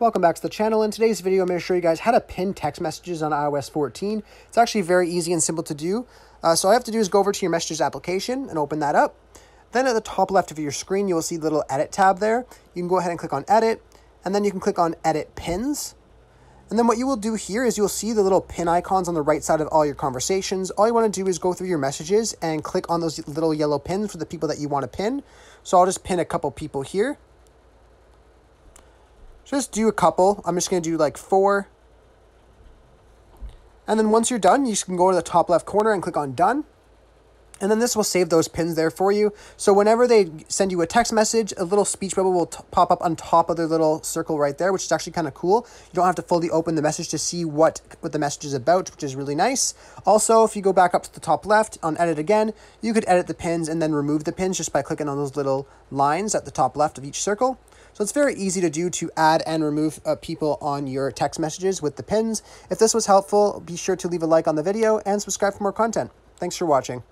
Welcome back to the channel. In today's video, I'm going to show you guys how to pin text messages on iOS 14. It's actually very easy and simple to do. Uh, so all you have to do is go over to your Messages application and open that up. Then at the top left of your screen, you will see the little Edit tab there. You can go ahead and click on Edit, and then you can click on Edit Pins. And then what you will do here is you'll see the little pin icons on the right side of all your conversations. All you want to do is go through your messages and click on those little yellow pins for the people that you want to pin. So I'll just pin a couple people here. Just do a couple. I'm just going to do like four. And then once you're done, you can go to the top left corner and click on done. And then this will save those pins there for you. So whenever they send you a text message, a little speech bubble will pop up on top of their little circle right there, which is actually kind of cool. You don't have to fully open the message to see what, what the message is about, which is really nice. Also, if you go back up to the top left on edit again, you could edit the pins and then remove the pins just by clicking on those little lines at the top left of each circle. So it's very easy to do to add and remove uh, people on your text messages with the pins. If this was helpful, be sure to leave a like on the video and subscribe for more content. Thanks for watching.